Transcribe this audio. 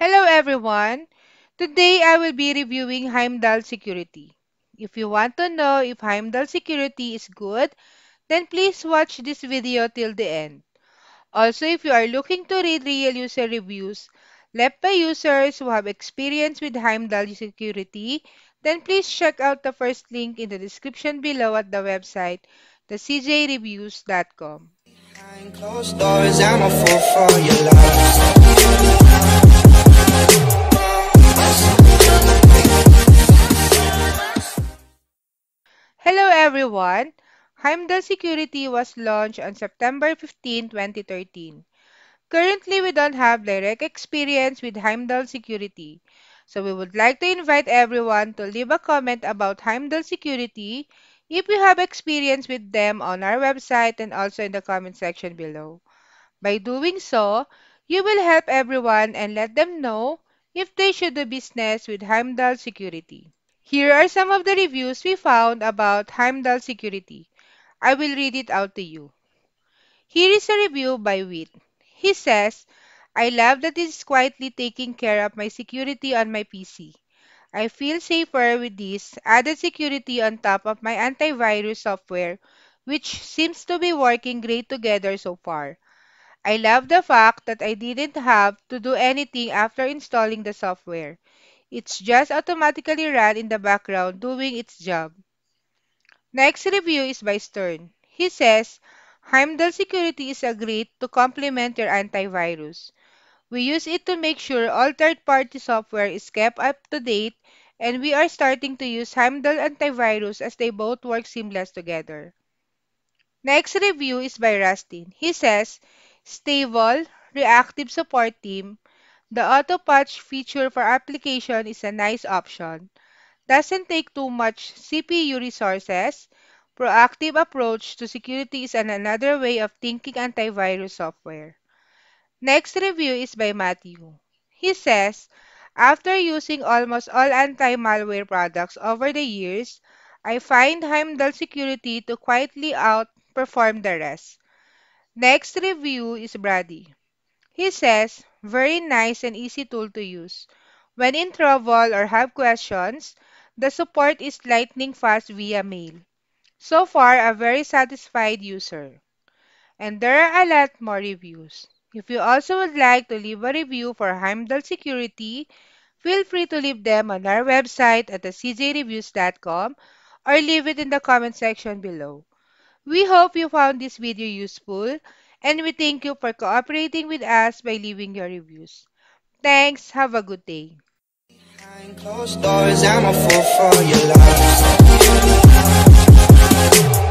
Hello everyone! Today I will be reviewing Heimdal Security. If you want to know if Heimdal Security is good, then please watch this video till the end. Also, if you are looking to read real user reviews left by users who have experience with Heimdal Security, then please check out the first link in the description below at the website, thecjreviews.com. Hello everyone! Heimdal Security was launched on September 15, 2013. Currently, we don't have direct experience with Heimdal Security, so we would like to invite everyone to leave a comment about Heimdal Security if you have experience with them on our website and also in the comment section below. By doing so, you will help everyone and let them know if they should do business with Heimdal Security. Here are some of the reviews we found about Heimdal Security. I will read it out to you. Here is a review by Whit. He says, I love that it is quietly taking care of my security on my PC. I feel safer with this added security on top of my antivirus software, which seems to be working great together so far. I love the fact that I didn't have to do anything after installing the software. It's just automatically run in the background doing its job. Next review is by Stern. He says, Heimdall Security is a great to complement your antivirus. We use it to make sure all third-party software is kept up to date and we are starting to use Heimdall Antivirus as they both work seamless together. Next review is by Rustin. He says, stable, reactive support team, the auto patch feature for application is a nice option. Doesn't take too much CPU resources. Proactive approach to security is an another way of thinking antivirus software. Next review is by Matthew. He says, after using almost all anti-malware products over the years, I find Heimdal Security to quietly outperform the rest. Next review is Brady. He says, very nice and easy tool to use. When in trouble or have questions, the support is lightning fast via mail. So far, a very satisfied user. And there are a lot more reviews. If you also would like to leave a review for Heimdal Security, feel free to leave them on our website at thecjreviews.com or leave it in the comment section below. We hope you found this video useful and we thank you for cooperating with us by leaving your reviews. Thanks. Have a good day. Doors, I'm a fool for your love.